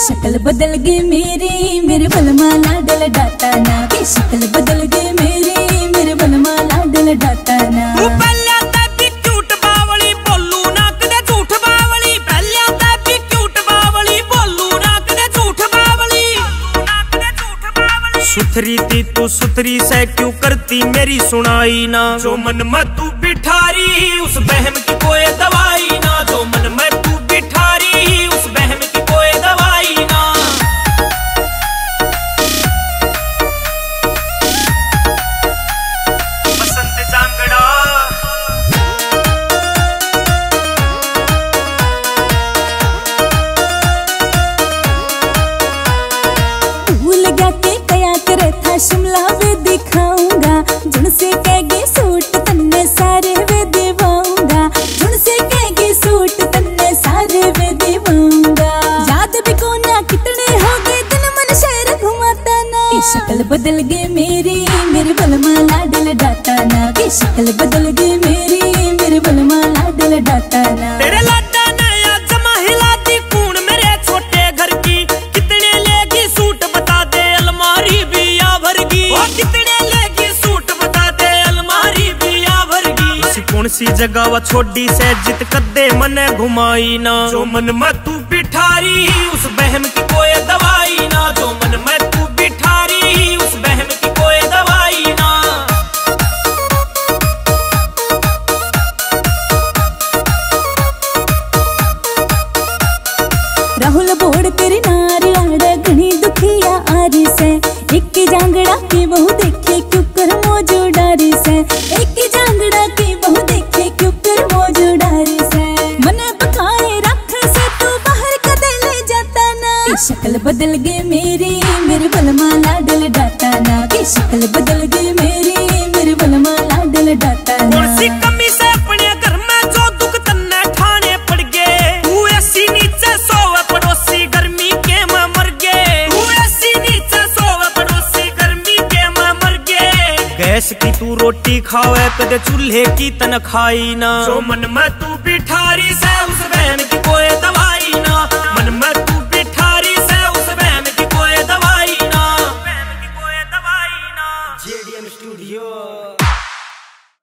शक्ल बदल गई मेरी मेरे बलमा लाडल डाटा ना। शक्ल बदल गई मेरी मेरे बलमा लाडल डाटा ना। सुथरी थी तू सुथरी से क्यों करती मेरी सुनाई ना? जो मन में तू बिठारी उस बहम की कोई दवाई ना। जो मन में शक्ल बदल गई मेरी मेरे बलमा लाडल डाटा ना। की शक्ल बदल गई मेरी मेरे बलमा लाडल डाटा ना। तेरे लाडा नया जमा हिलाती कूण मेरे छोटे घर की। कितने लेगी सूट बता दे अलमारी भी या भरगी कितने लेगी सूट बता दे अलमारी भी भरगी कौन सी जगह वा छोड़ी से जित कदे मन घुमाई ना। जो मन में तू बिठारी उस बहम की शक्ल बदल गई मेरी मेरे बलमा लाडल डाटा ना। की शक्ल बदल गई मेरी मेरे बलमा लाडल डाटा ना। कमी से अपने घर में जो दुख तन्ने ठाने पड़ गए तू ऐसी नीचे सोवे पड़ोसी गर्मी के में मर गए। तू ऐसी नीचे सोवे पड़ोसी गर्मी के में मर गए। गैस की तू रोटी खावे कदे चूल्हे की तन खाई ना। जो मन में तू बिठारी से उस